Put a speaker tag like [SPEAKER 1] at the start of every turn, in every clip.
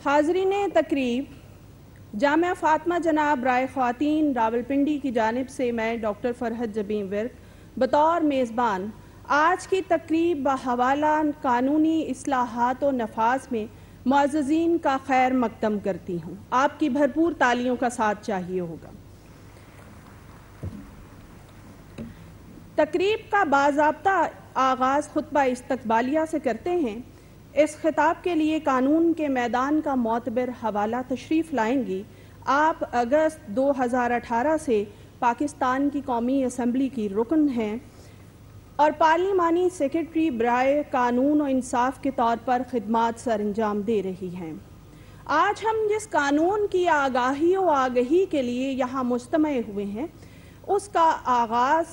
[SPEAKER 1] हाजरीन तकरीब जामिया फ़ातिमा जनाब राय ख़वातीन रावलपिंडी की जानब से मैं डॉक्टर फ़रहत जबीन विर्क बतौर मेज़बान आज की तकरीब बहवाला कानूनी असलाहत व नफाज में मुआजीन का खैर मकदम करती हूँ। आपकी भरपूर तालियों का साथ चाहिए होगा। तकरीब का बाजाबता आगाज़ खुतबा इस्तकबालिया से करते हैं। इस खिताब के लिए कानून के मैदान का मोतबर हवाला तशरीफ़ लाएँगी। आप अगस्त 2018 से पाकिस्तान की कौमी असम्बली की रुकन हैं। और पार्लिमानी सेक्रेटरी ब्राय कानून और इंसाफ के तौर पर खिदमात सर अंजाम दे रही हैं। आज हम जिस कानून की आगाही व आगही के लिए यहाँ मुजतम हुए हैं, उसका आगाज़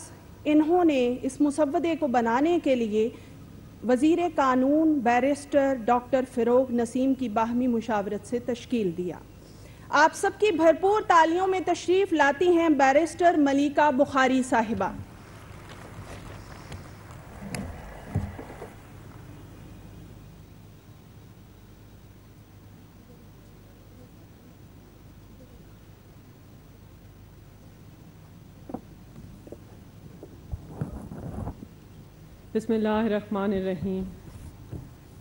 [SPEAKER 1] इन्होंने इस मुसवदे को बनाने के लिए वज़ीर कानून बैरिस्टर डॉक्टर फ़िरोग नसीम की बाहमी मुशावरत से तश्कील दिया। आप सबकी भरपूर तालियों में तशरीफ़ लाती हैं बैरिस्टर मलिका बुखारी साहिबा।
[SPEAKER 2] बसमीम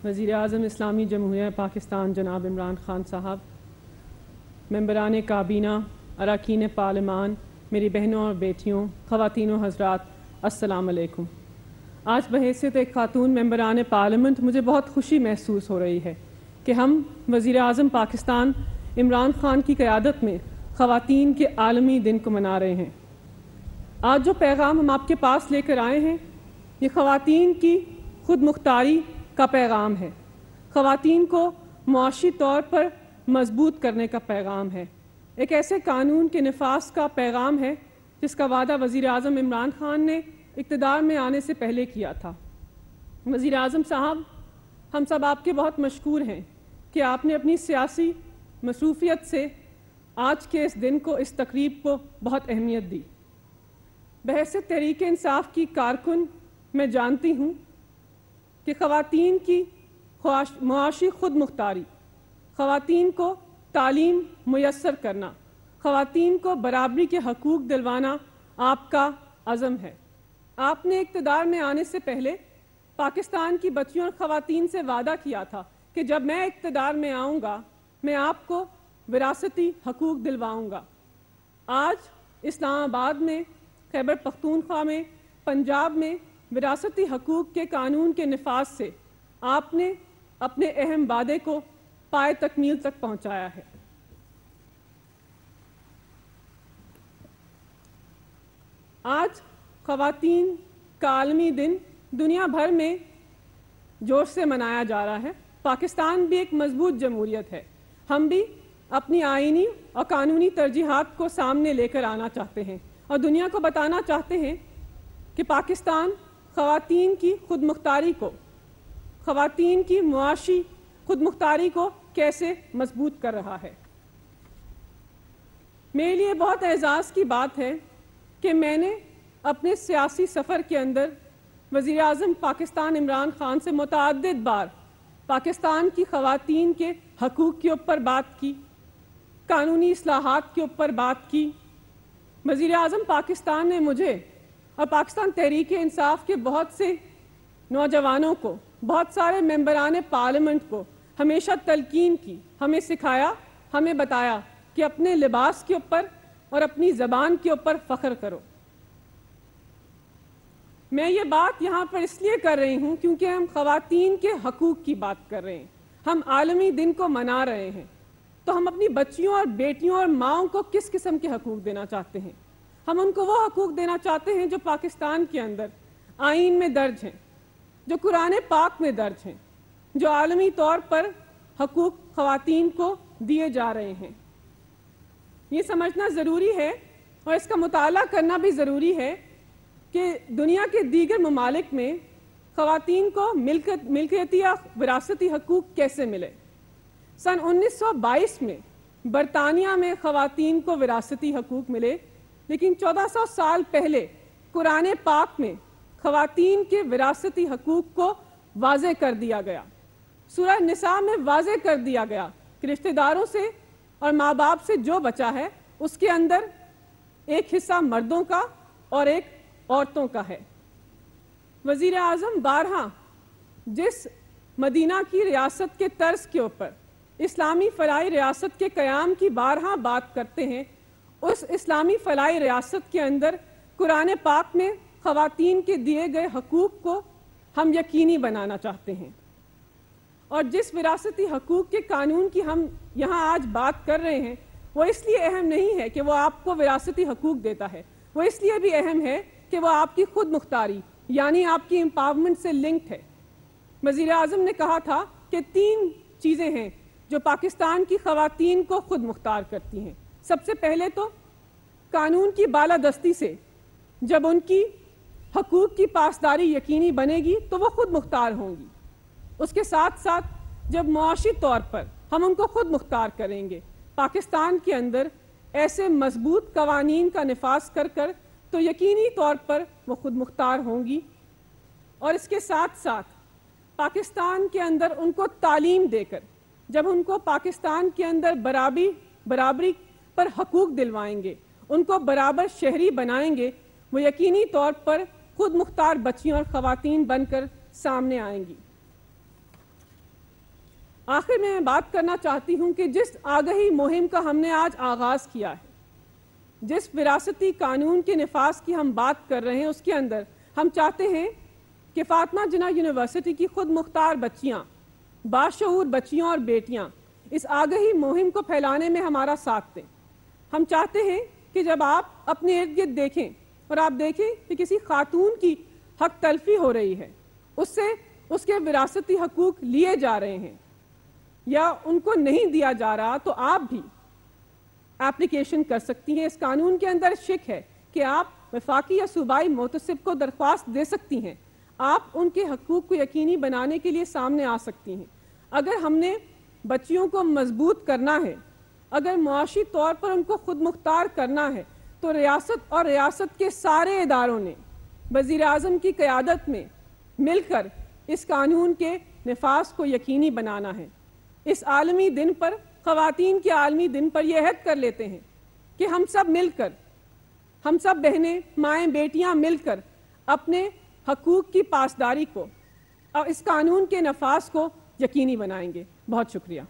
[SPEAKER 2] वज़ी अजम इस्लामी जमहूरिया पाकिस्तान जनाब इमरान ख़ान साहब। मम्बरान काबीना, अरकान पार्लिमान, मेरी बहनों और बेटियों ख़वान हज़रात, अस्सलाम आज बहसीत एक खातून मम्बरान पार्लियामेंट मुझे बहुत खुशी महसूस हो रही है कि हम वज़ी अजम पाकिस्तान इमरान ख़ान की क़्यादत में ख़वान के आलमी दिन को मना रहे हैं। आज जो पैगाम हम आपके पास लेकर आए हैं ये ख़वातीन की खुद मुख्तारी का पैगाम है। ख़वातीन को मुआशी तौर पर मज़बूत करने का पैगाम है। एक ऐसे कानून के नफास का पैगाम है, जिसका वादा वज़ी अजम इमरान ख़ान ने इकतदार में आने से पहले किया था। वज़ी अजम साहब, हम सब आपके बहुत मशहूर हैं कि आपने अपनी सियासी मसरूफियत से आज के इस दिन को, इस तकरीब को बहुत अहमियत दी। बहस तहरीक इंसाफ की कारकुन मैं जानती हूँ कि ख़वातीन की मुआशी खुद मुख्तारी। ख़वातीन को तालीम मैसर करना, ख़वातीन को बराबरी के हकूक़ दिलवाना आपका अज़म है। आपने इकतदार में आने से पहले पाकिस्तान की बच्चियों और ख़वातीन से वादा किया था कि जब मैं इकतदार में आऊँगा, मैं आपको विरासती हकूक़ दिलवाऊँगा। आज इस्लामाबाद में, खैबर पख्तूनख्वा में, पंजाब में विरासती हकूक़ के कानून के नफाज से आपने अपने अहम वादे को पाए तकमील तक पहुँचाया है। आज ख़वातीन का आलमी दिन दुनिया भर में जोश से मनाया जा रहा है। पाकिस्तान भी एक मज़बूत जमहूरियत है। हम भी अपनी आइनी और कानूनी तरजीहत को सामने लेकर आना चाहते हैं और दुनिया को बताना चाहते हैं कि पाकिस्तान ख़वातीन की खुद मुख्तारी को, ख़वातीन की मुआशी खुद मुख्तारी को कैसे मज़बूत कर रहा है? मेरे लिए बहुत एजाज़ की बात है कि मैंने अपने सियासी सफ़र के अंदर वज़ी अजम पाकिस्तान इमरान ख़ान से मुतद बार पाकिस्तान की ख़वातीन के हकूक़ के ऊपर बात की, कानूनी असलाहत के ऊपर बात की। वज़ी अजम पाकिस्तान ने मुझे और पाकिस्तान तहरीक इंसाफ के बहुत से नौजवानों को, बहुत सारे मेम्बरान पार्लियामेंट को हमेशा तलकीन की, हमें सिखाया, हमें बताया कि अपने लिबास के ऊपर और अपनी ज़बान के ऊपर फ़ख्र करो। मैं ये बात यहाँ पर इसलिए कर रही हूँ क्योंकि हम ख़वातीन के हकूक़ की बात कर रहे हैं। हम आलमी दिन को मना रहे हैं। तो हम अपनी बच्चियों और बेटियों और माओं को किस किस्म के हकूक़ देना चाहते हैं? हम उनको वो हकूक़ देना चाहते हैं जो पाकिस्तान के अंदर आइन में दर्ज हैं, जो कुरान पाक में दर्ज हैं, जो आलमी तौर पर हकूक़ ख़वातीन को दिए जा रहे हैं। ये समझना ज़रूरी है और इसका मुताला करना भी ज़रूरी है कि दुनिया के दीगर ममालिक में ख़वातीन को मिल्कत, मिल्कियती या विरासती हकूक़ कैसे मिले? सन 1922 में बरतानिया में ख़वातीन को विरासती हकूक़ मिले लेकिन 1400 साल पहले कुरान पाक में ख़वातीन के विरासती हकूक़ को वाज कर दिया गया। सूरह निसा में वाज कर दिया गया। कि रिश्तेदारों से और माँ बाप से जो बचा है, उसके अंदर एक हिस्सा मर्दों का और एक औरतों का है। वज़ीर अजम बारहा जिस मदीना की रियासत के तर्ज के ऊपर, इस्लामी फलाई रियासत के क़याम की बारहा बात करते हैं उस इस्लामी फलाई रियासत के अंदर कुरान पाक में ख़वातीन के दिए गए हकूक़ को हम यकीनी बनाना चाहते हैं। और जिस विरासती हकूक़ के कानून की हम यहाँ आज बात कर रहे हैं, वो इसलिए अहम नहीं है कि वो आपको विरासती हकूक़ देता है। वो इसलिए भी अहम है कि वो आपकी खुद मुख्तारी, यानी आपकी एम्पावरमेंट से लिंक्ड है। वज़ी अजम ने कहा था कि तीन चीज़ें हैं जो पाकिस्तान की ख़वातीन को खुद मुख्तार करती हैं। सबसे पहले तो कानून की बालादस्ती से जब उनकी हकूक़ की पासदारी यकीनी बनेगी तो वो खुद मुख्तार होंगी। उसके साथ साथ जब मुआशी तौर पर हम उनको खुद मुख्तार करेंगे, पाकिस्तान के अंदर ऐसे मज़बूत कवानीन का नफाज कर कर तो यकीनी तौर पर वो खुद मुख्तार होंगी। और इसके साथ साथ पाकिस्तान के अंदर उनको तालीम देकर, जब उनको पाकिस्तान के अंदर बराबरी बराबरी पर हकूक़ दिलवाएँगे, उनको बराबर शहरी बनाएँगे, वो यकीनी तौर पर खुद मुख्तार बच्चियों और ख़वातीन बनकर सामने आएँगी। आखिर में मैं बात करना चाहती हूँ कि जिस आगही मुहिम का हमने आज आगाज़ किया है, जिस विरासती कानून के नफाज की हम बात कर रहे हैं, उसके अंदर हम चाहते हैं कि फातमा जिना यूनिवर्सिटी की खुद मुख्तार बच्चियाँ, बाशूर बच्चियों और बेटियाँ इस आगही मुहिम को फैलाने में हमारा साथ दें। हम चाहते हैं कि जब आप अपने इर्द गिर्द देखें और आप देखें कि किसी खातून की हक तलफी हो रही है, उससे उसके विरासती हकूक लिए जा रहे हैं या उनको नहीं दिया जा रहा तो आप भी एप्लीकेशन कर सकती हैं। इस कानून के अंदर शिक है कि आप वफाकी या सूबाई मोतसब को दरख्वास्त दे सकती हैं। आप उनके हकूक को यकीनी बनाने के लिए सामने आ सकती हैं। अगर हमने बच्चियों को मज़बूत करना है अगर मुआशी तौर पर उनको खुद मुख्तार करना है तो रियासत और रियासत के सारे इदारों ने, वज़ीर अजम की क़्यादत में, मिलकर इस कानून के नफाज को यकीनी बनाना है। इस आलमी दिन पर, ख़वातीन के आलमी दिन पर यह अहद कर लेते हैं कि हम सब मिलकर, हम सब बहनें, माएँ, बेटियाँ मिलकर अपने हकूक़ की पासदारी को, और इस कानून के नफाज को यकीनी बनाएँगे। बहुत शुक्रिया।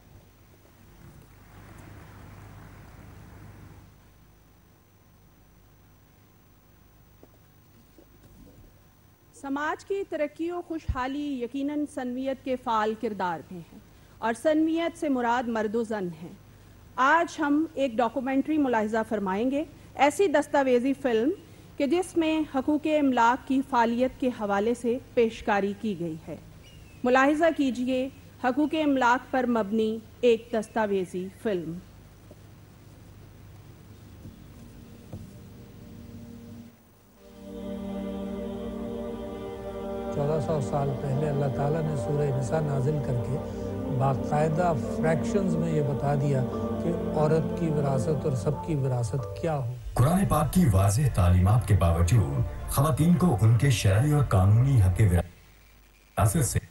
[SPEAKER 1] समाज की तरक्की और खुशहाली यकीनन सनवियत के फ़ाल किरदार में है और सनवियत से मुराद मर्द जन हैं। आज हम एक डॉक्यूमेंट्री मुलाहजा फरमाएँगे, ऐसी दस्तावेजी फ़िल्म कि जिसमें हकूक़ इमलाक की फ़ालियत के हवाले से पेशकारी की गई है। मुलाहजा कीजिए हकूक़ इमलाक पर मबनी एक दस्तावेजी फ़िल्म।
[SPEAKER 3] चौदह सौ साल पहले अल्लाह ताला ने सूर निसा नाजिल करके बाकायदा फ्रैक्शंस में ये बता दिया कि औरत की विरासत और सबकी विरासत क्या हो।
[SPEAKER 4] कुरान पाक की वाज तालीमत के बावजूद, खातन को उनके शहरी और कानूनी हक विरासत से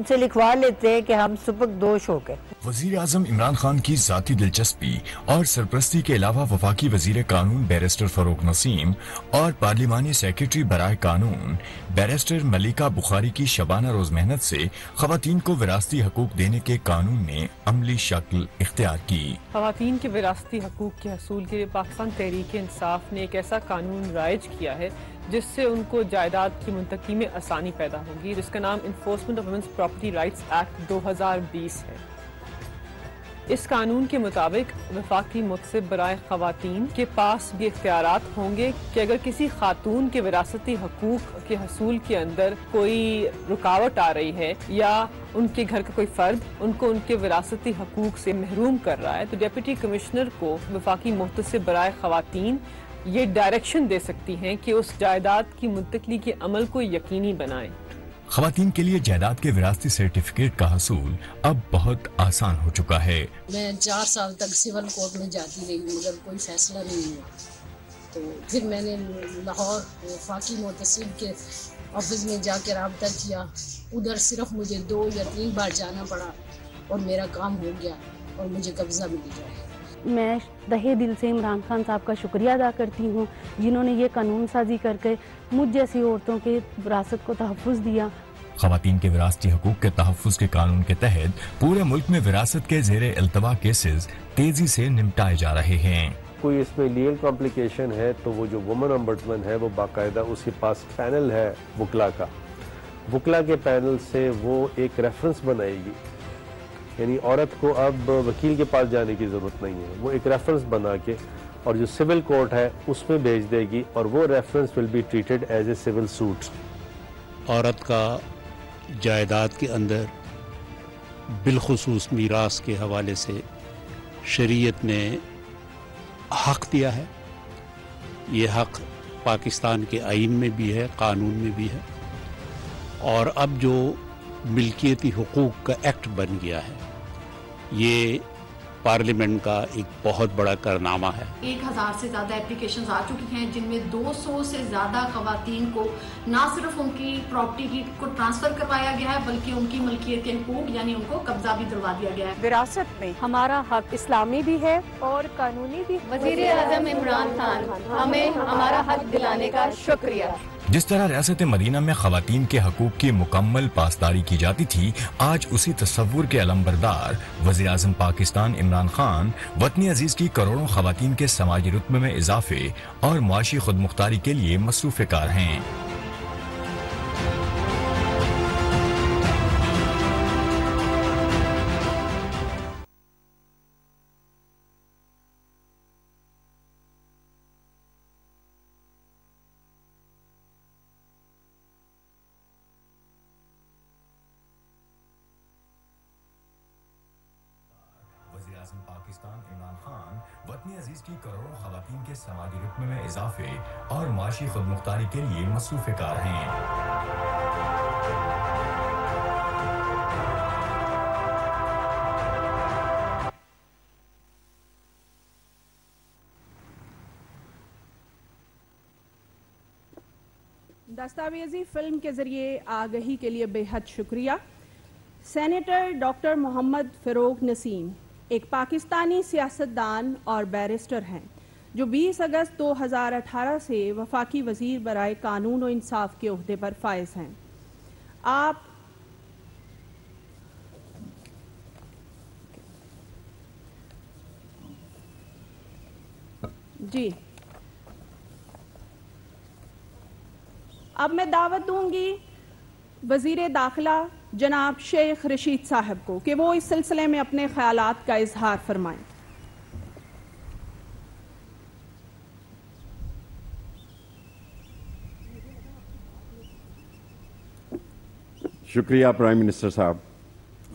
[SPEAKER 5] उनसे लिखवा लेते हैं कि हम सुपक दोष हो गए।
[SPEAKER 4] वज़ीर आज़म इमरान खान की जाती दिलचस्पी और सरप्रस्ती के अलावा वफाकी वज़ीर कानून बैरिस्टर फरूक नसीम और पार्लिमानी सेक्रेटरी बरए कानून बैरिस्टर मलिका बुखारी की शबाना रोज मेहनत से खातन को विरासती हकूक देने के कानून ने अमली शक्ल इख्तियार की।
[SPEAKER 2] खातन के विरासती हकूक के हसूल के लिए पाकिस्तान तहरीक इंसाफ ने एक ऐसा कानून राइज किया है जिससे उनको जायदाद की मुंतकी में आसानी पैदा होगी। जिसका नाम enforcement of women's property rights act 2020 है। इस कानून के मुताबिक वफाकी मुतसिब बरए खातन के पास भी इख्तियार होंगे कि अगर किसी खातून के विरासती हकूक के हसूल के अंदर कोई रुकावट आ रही है या उनके घर का कोई फर्द उनको उनके विरासती हकूक से महरूम कर रहा है तो डिप्टी कमिश्नर को वफाकी मुतसिब बरए खातन ये डायरेक्शन दे सकती हैं कि उस जायदाद की मुंतकली के अमल को यकीनी बनाएँ।
[SPEAKER 4] खातन के लिए जायदाद के विरासती सर्टिफिकेट का हसूल अब बहुत आसान हो चुका है।
[SPEAKER 6] मैं चार साल तक सिविल कोर्ट में जाती रही मगर कोई फैसला नहीं हुआ। तो फिर मैंने लाहौर फाकी मोतसिब के ऑफ़िस में जाकर रबता किया। उधर सिर्फ़ मुझे दो या तीन बार जाना पड़ा और मेरा काम हो गया और मुझे कब्जा मिल गया।
[SPEAKER 7] मैं दहे दिल से इमरान खान साहब का शुक्रिया अदा करती हूँ जिन्होंने ये कानून साजी करके मुझ जैसी औरतों के विरासत को तहफ़ दिया।
[SPEAKER 4] खातन के विरासती हकूक के तहफ़ के कानून के तहत पूरे मुल्क में विरासत के जेर अल्तवा केसेस तेज़ी से निपटाए जा रहे हैं।
[SPEAKER 8] कोई इसमें लीगल कॉम्प्लिकेशन है तो वो जो वुमन अम्बर्समैन है वो बाकायदा उसके पास पैनल है वकला का। वकला के पैनल से वो एक रेफरेंस बनाएगी। यानी औरत को अब वकील के पास जाने की ज़रूरत नहीं है। वो एक रेफरेंस बना के और जो सिविल कोर्ट है, उसमें भेज देगी और वो reference will be treated as a civil suit
[SPEAKER 9] औरत का जायदाद के अंदर बिलखसूस मीरास के हवाले से शरीयत ने हक दिया है। ये हक पाकिस्तान के आइन में भी है, कानून में भी है। और अब जो मिल्कियती हकूक़ का एक्ट बन गया है ये पार्लियामेंट का एक बहुत बड़ा करनामा है।
[SPEAKER 10] एक हज़ार से ज़्यादा एप्लीकेशन आ चुकी हैं जिनमें 200 से ज़्यादा खातन को ना सिर्फ़ उनकी प्रॉपर्टी की को ट्रांसफ़र करवाया गया है बल्कि उनकी मलकियत के हकूक यानी उनको कब्जा भी दिलवा दिया गया है।
[SPEAKER 11] विरासत में हमारा हक इस्लामी भी है और कानूनी भी।
[SPEAKER 12] वज़ीर आज़म इमरान खान हमें हमारा हक दिलाने का शुक्रिया।
[SPEAKER 4] जिस तरह रियासत मदीना में खातन के हकूक की मुकम्मल पासदारी की जाती थी, आज उसी तस्वुर के अलम्बरदार वजी अजम पाकिस्तान इमरान खान वतनी अज़ीज़ की करोड़ों खातन के समाजी रुतबे में इजाफे और मुआशी खुद मुख्तारी के लिए मसरूफ़ कार हैं। समाजी रुतबे में इजाफे और माशी खुद मुख्तारी के लिए मसरूफ़ कार हैं।
[SPEAKER 1] दस्तावेजी फ़िल्म के ज़रिए आगही के लिए बेहद शुक्रिया। सेनेटर डॉक्टर मोहम्मद फ़िरोग नसीम, एक पाकिस्तानी सियासतदान और बैरिस्टर हैं। जो 20 अगस्त 2018 से वफाकी वज़ीर बरए कानून और इंसाफ के अहदे पर फायज हैं। आप जी। अब मैं दावत दूँगी वज़ीर दाखिला जनाब शेख रशीद साहब को कि वो इस सिलसिले में अपने ख्याल का इजहार फरमाएँ।
[SPEAKER 12] शुक्रिया प्राइम मिनिस्टर साहब।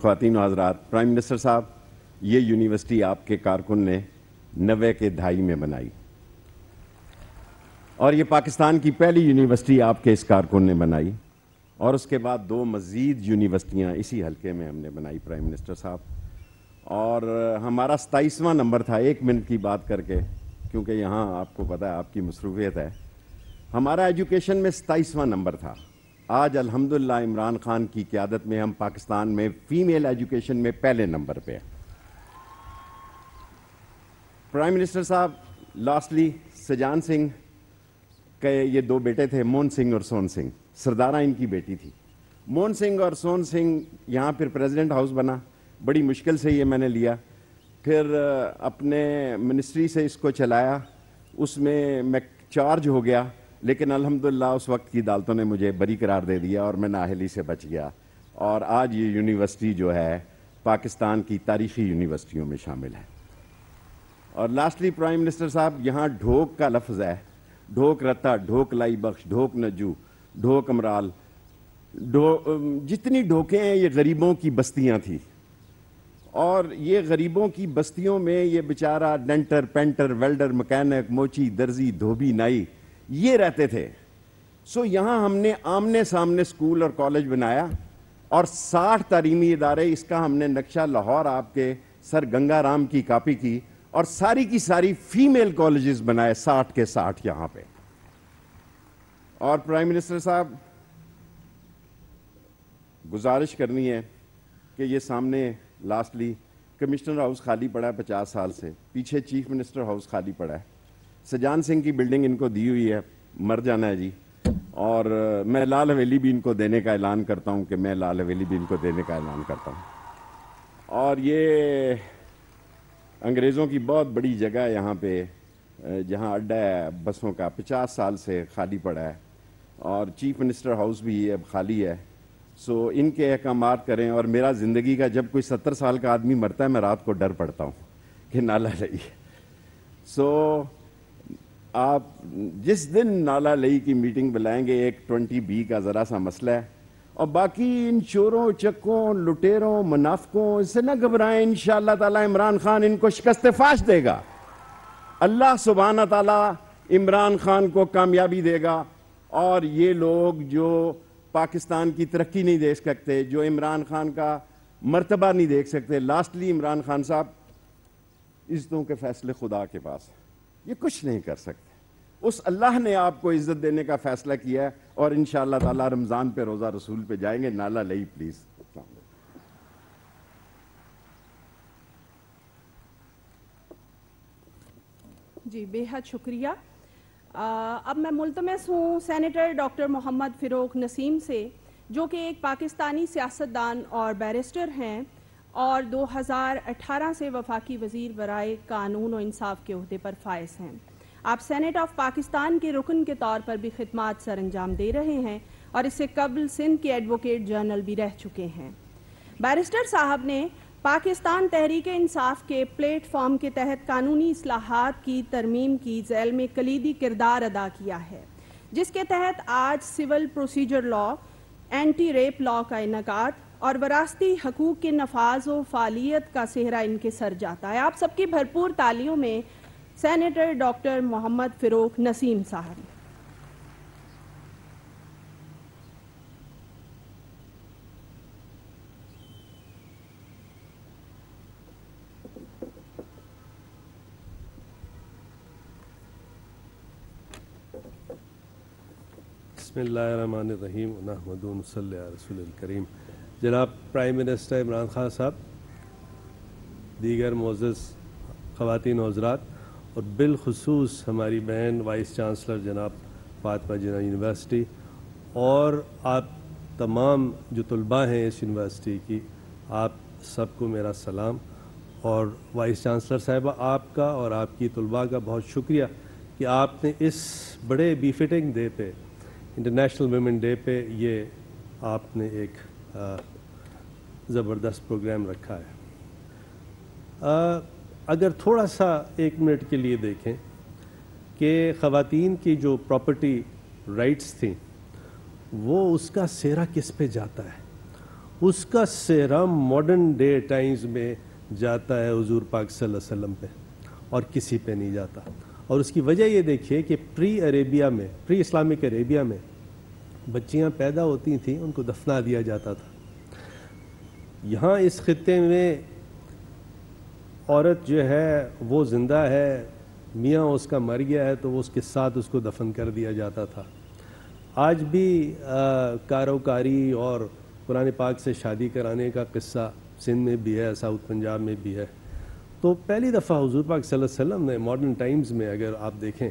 [SPEAKER 12] ख़वातीन हजरात। प्राइम मिनिस्टर साहब, ये यूनिवर्सिटी आपके कारकुन ने नवे के ढाई में बनाई। और ये पाकिस्तान की पहली यूनिवर्सिटी आपके इस कारकुन ने बनाई। और उसके बाद दो मज़ीद यूनिवर्सिटियाँ इसी हलके में हमने बनाई प्राइम मिनिस्टर साहब। और हमारा सताईसवां नंबर था, एक मिनट की बात करके, क्योंकि यहाँ आपको पता है आपकी मसरूफियत है। हमारा एजुकेशन में सताईसवां नंबर था। आज अल्हम्दुलिल्लाह इमरान खान की क्यादत में हम पाकिस्तान में फीमेल एजुकेशन में पहले नंबर पे हैं। प्राइम मिनिस्टर साहब लास्टली सजान सिंह के ये दो बेटे थे मोहन सिंह और सोन सिंह सरदारा इनकी बेटी थी। मोहन सिंह और सोन सिंह यहाँ फिर प्रेसिडेंट हाउस बना। बड़ी मुश्किल से ये मैंने लिया। फिर, अपने मिनिस्ट्री से इसको चलाया। उसमें मैं चार्ज हो गया। लेकिन अल्हम्दुलिल्लाह उस वक्त की अदालतों ने मुझे बरी करार दे दिया और मैं नाहली से बच गया। और आज ये यूनिवर्सिटी जो है, पाकिस्तान की तारीखी यूनिवर्सिटियों में शामिल है। और लास्टली प्राइम मिनिस्टर साहब, यहाँ ढोक का लफ्ज़ है। ढोक रत्ता, ढोक लाई बख्श, ढोक नजू ढोक अमराल। ढो जितनी ढोकें हैं, ये गरीबों की बस्तियाँ थी। और ये गरीबों की बस्तियों में ये बेचारा डेंटर, पेंटर, वेल्डर, मैकेनिक, मोची, दर्जी, धोबी, नाई ये रहते थे। सो यहाँ हमने आमने सामने स्कूल और कॉलेज बनाया और साठ तालीमी इदारे इसका हमने नक्शा लाहौर आपके सर गंगाराम की कापी की और सारी की सारी फीमेल कॉलेजेस बनाए साठ के साठ यहाँ पे। और प्राइम मिनिस्टर साहब, गुजारिश करनी है कि ये सामने लास्टली कमिश्नर हाउस खाली पड़ा है पचास साल से, पीछे चीफ मिनिस्टर हाउस खाली पड़ा है। सजान सिंह की बिल्डिंग इनको दी हुई है, मर जाना है जी। और मैं लाल हवेली भी इनको देने का ऐलान करता हूँ कि मैं लाल हवेली भी इनको देने का ऐलान करता हूँ। और ये अंग्रेज़ों की बहुत बड़ी जगह यहाँ पे जहाँ अड्डा है, बसों का, पचास साल से खाली पड़ा है। और चीफ मिनिस्टर हाउस भी अब खाली है। सो, इनके अहकाम करें और मेरा ज़िंदगी का जब कोई सत्तर साल का आदमी मरता है, मैं रात को डर पड़ता हूँ कि नाला लई सो आप जिस दिन नाला लई की मीटिंग बुलाएँगे, एक ट्वेंटी बी का ज़रा सा मसला है। और बाकी इन चोरों, चक्कों, लुटेरों, मुनाफकों, इससे न घबराएँ इन ताला इमरान खान इनको शिकस्त फाश देगा। अल्लाह सुबहाना ताला इमरान खान को कामयाबी देगा। और ये लोग जो पाकिस्तान की तरक्की नहीं देख सकते, जो इमरान खान का मर्तबा नहीं देख सकते, लास्टली इमरान खान साहब, इज्जतों के फैसले खुदा के पास ये कुछ नहीं कर सकते। उस अल्लाह ने आपको इज़्ज़त देने का फैसला किया है और इन ताला रमज़ान पे, रोज़ा रसूल पे जाएँगे। नाला लई प्लीज़
[SPEAKER 1] जी, बेहद शुक्रिया। अब मैं मुलतमस हूँ सैनिटर डॉक्टर मोहम्मद फ़िरोक नसीम से, जो कि एक पाकिस्तानी सियासतदान और बैरिस्टर हैं। और 2018 से वफाकी वज़ीर बरए कानून और इंसाफ के अहदे पर फायज हैं। आप सेनेट ऑफ़ पाकिस्तान के रुकन के तौर पर भी खदमात सर अंजाम दे रहे हैं और इससे कबल सिंध के एडवोकेट जनरल भी रह चुके हैं। बैरिस्टर साहब ने पाकिस्तान तहरीक इंसाफ के प्लेटफॉर्म के तहत कानूनी असलाहत की तरमीम की जैल में कलीदी किरदार अदा किया है, जिसके तहत आज civil procedure law anti rape law का इनका और वरासती हकूक़ के नफाज व फालियत का सेहरा इनके सर जाता है। आप सबकी भरपूर तालियों में सेनेटर डॉक्टर मोहम्मद फ़िरोक नसीम साहब।
[SPEAKER 8] बसमीम करीम। जनाब प्राइम मिनिस्टर इमरान खान साहब, दीगर मोज़ ख़वान हजरात, और बिलखसूस हमारी बहन वाइस चांसलर जनाब फातमा जना यूनिवर्सिटी, और आप तमाम जो तलबा हैं इस यूनिवर्सिटी की, आप सबको मेरा सलाम। और वाइस चांसलर साहबा, आपका और आपकी तलबा का बहुत शुक्रिया कि आपने इस बड़े बीफिटिंग डे पे इंटरनेशनल वुमेन डे पे ये आपने एक ज़बरदस्त प्रोग्राम रखा है। आ, अगर थोड़ा सा एक मिनट के लिए देखें कि ख़वातीन की जो प्रॉपर्टी राइट्स थी वो उसका सेहरा किस पे जाता है? उसका सेहरा मॉडर्न डे टाइम्स में जाता है हजूर पाक वसल्लम पे और किसी पे नहीं जाता। और उसकी वजह ये देखिए कि प्री अरेबिया में प्री इस्लामिक अरेबिया में बच्चियाँ पैदा होती थीं, उनको दफना दिया जाता था। यहाँ इस खत्े में औरत जो है, वो ज़िंदा है, मियाँ उसका मर गया है तो वो उसके साथ उसको दफन कर दिया जाता था। आज भी कारोकारी और पुराने पाक से शादी कराने का किस्सा सिंध में भी है, साउथ पंजाब में भी है। तो पहली दफ़ा हजूर पाक सल्लल्लाहु अलैहि वसल्लम ने मॉडर्न टाइम्स में अगर आप देखें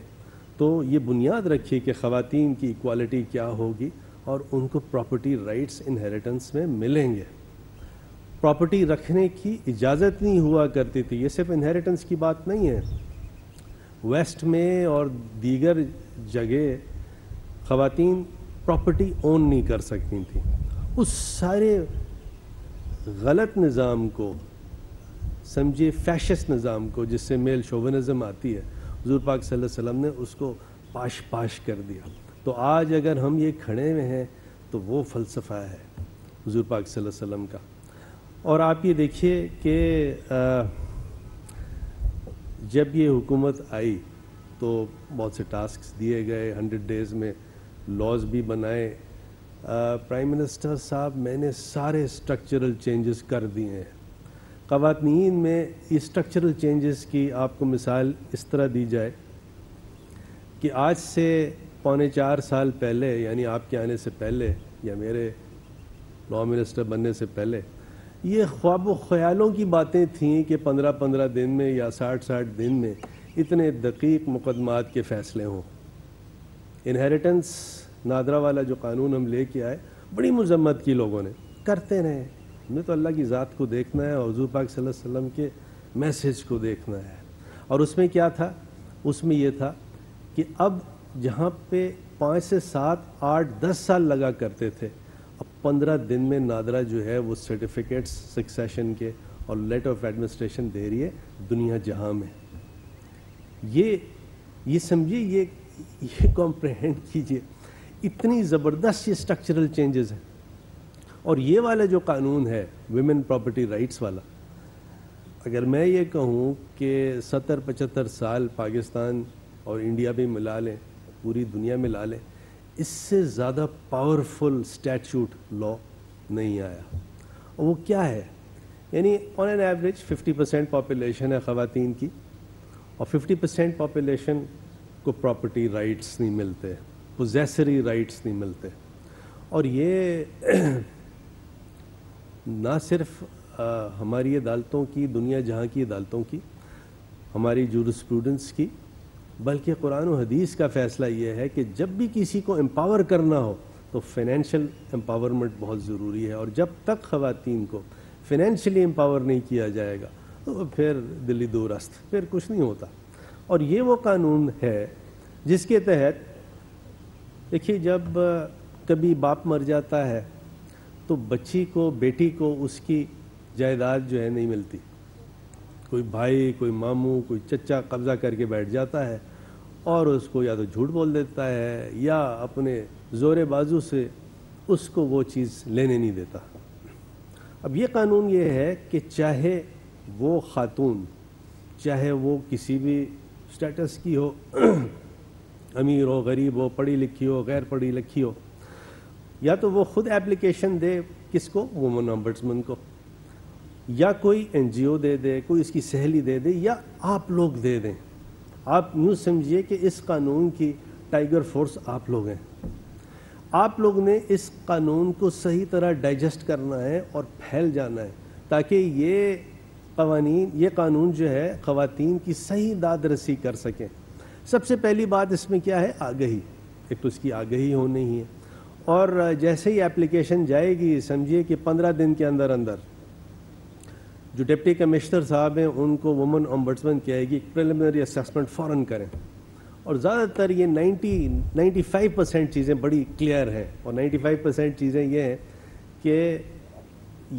[SPEAKER 8] तो ये बुनियाद रखी कि ख़वातीन की इक्वालिटी क्या होगी और उनको प्रॉपर्टी राइट्स इनहेरिटेंस में मिलेंगे। प्रॉपर्टी रखने की इजाज़त नहीं हुआ करती थी। ये सिर्फ़ इनहेरिटेंस की बात नहीं है। वेस्ट में और दीगर जगह ख़वातीन प्रॉपर्टी ओन नहीं कर सकती थी। उस सारे गलत निज़ाम को, समझिए फैशस निज़ाम को, जिससे मेल शोवनिज़म आती है हजूर पाक वसल्लम ने उसको पाश पाश कर दिया। तो आज अगर हम ये खड़े हुए हैं तो वो फ़लसफ़ा है हजूर पाक वसल्लम का। और आप ये देखिए कि जब ये हुकूमत आई तो बहुत से टास्क दिए गए, हंड्रेड डेज़ में लॉज भी बनाए। प्राइम मिनिस्टर साहब, मैंने सारे स्ट्रक्चरल चेंजेस कर दिए हैं। ख़वातीन में स्ट्रक्चरल चेंजेस की आपको मिसाल इस तरह दी जाए कि आज से पौने चार साल पहले, यानी आपके आने से पहले, या मेरे लॉ मिनिस्टर बनने से पहले, ये ख्वाब ख्यालों की बातें थीं कि पंद्रह पंद्रह दिन में या साठ साठ दिन में इतने दकीक मुकदमात के फ़ैसले हों। इनहेरिटेंस नादरा वाला जो कानून हम लेके आए, बड़ी मजम्मत की लोगों ने, करते रहे। हमें तो अल्लाह की ज़ात को देखना है और हजूर पाक वसल्लम के मैसेज को देखना है। और उसमें क्या था? उसमें यह था कि अब जहाँ पे पाँच से सात, आठ, दस साल लगा करते थे, अब पंद्रह दिन में नादरा जो है वो सर्टिफिकेट्स सक्सेशन के और लेटर ऑफ़ एडमिनिस्ट्रेशन दे रही है दुनिया जहाँ में। ये ये समझिए, ये ये कॉम्प्रहेंड कीजिए। इतनी ज़बरदस्त ये स्ट्रक्चरल चेंजेस हैं। और ये वाला जो कानून है वुमेन प्रॉपर्टी राइट्स वाला, अगर मैं ये कहूँ कि सत्तर पचहत्तर साल पाकिस्तान और इंडिया भी मिला लें, पूरी दुनिया में ला लें इससे ज़्यादा पावरफुल स्टैचूट लॉ नहीं आया। और वो क्या है? यानी on an average 50 percent population है ख़वातीन की, और 50 परसेंट पॉपुलेशन को प्रॉपर्टी राइट्स नहीं मिलते पोजेसरी राइट्स नहीं मिलते। और ये ना सिर्फ़ आ, हमारी अदालतों की दुनिया जहाँ की अदालतों की हमारी जूरिस्प्रूडेंस की बल्कि कुरान हदीस का फ़ैसला ये है कि जब भी किसी को एम्पावर करना हो तो फाइनेंशियल एम्पावरमेंट बहुत ज़रूरी है। और जब तक ख़वातीन को फिनेंशियली एम्पावर नहीं किया जाएगा तो फिर दिल्ली दूरस्त फिर कुछ नहीं होता। और ये वो कानून है जिसके तहत देखिए जब कभी बाप मर जाता है तो बच्ची को, बेटी को उसकी जायदाद जो है नहीं मिलती। कोई भाई, कोई मामू, कोई चचा कब्ज़ा करके बैठ जाता है और उसको या तो झूठ बोल देता है या अपने ज़ोर बाजू से उसको वो चीज़ लेने नहीं देता। अब ये कानून ये है कि चाहे वो ख़ातून, चाहे वो किसी भी स्टेटस की हो, अमीर हो, गरीब हो, पढ़ी लिखी हो, गैर पढ़ी लिखी हो या तो वो खुद एप्लीकेशन दे किसको? वुमन अम्बड्समैन को। या कोई एनजीओ दे दे, कोई इसकी सहेली दे दे, या आप लोग दे दें। आप यूँ समझिए कि इस कानून की टाइगर फोर्स आप लोग हैं। आप लोग ने इस कानून को सही तरह डाइजेस्ट करना है और फैल जाना है, ताकि ये कवानीन, ये कानून जो है, ख़वातीन की सही दाद रसी कर सकें। सबसे पहली बात इसमें क्या है? आगही एक तो इसकी आगही होनी ही है। और जैसे ही एप्लीकेशन जाएगी, समझिए कि पंद्रह दिन के अंदर अंदर, जो डिप्टी कमिश्नर साहब हैं, उनको वुमन अम्बड्समैन कहेगी प्रिलिमिनरी असेसमेंट फ़ौरन करें। और ज़्यादातर ये 90 95 परसेंट चीज़ें बड़ी क्लियर हैं। और 95 परसेंट चीज़ें ये हैं कि